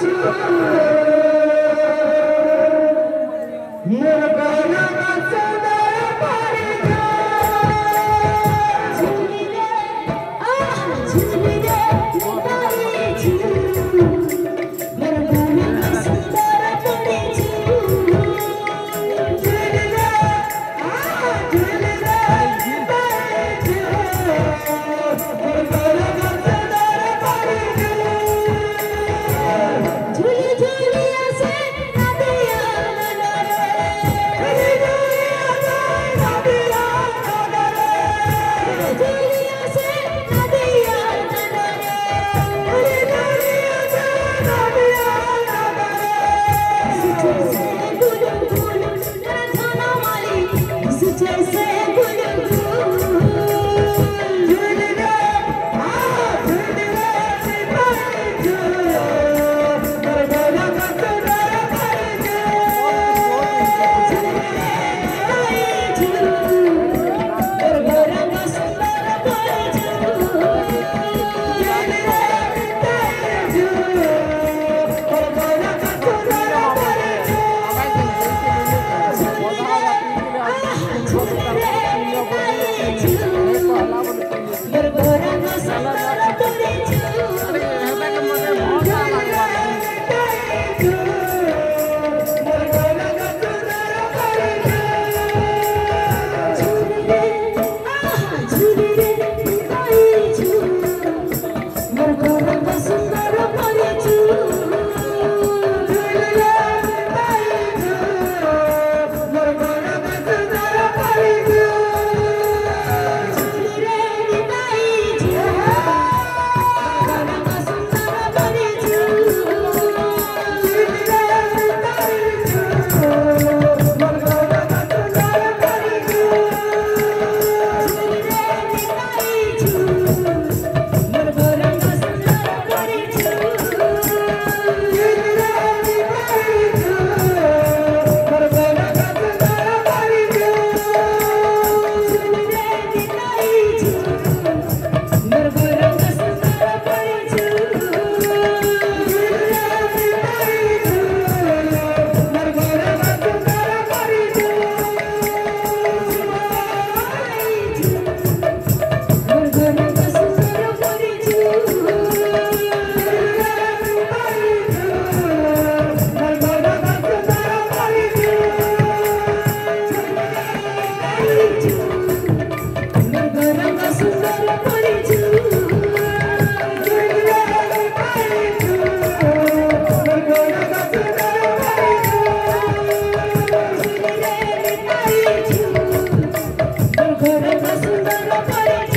to सुंदर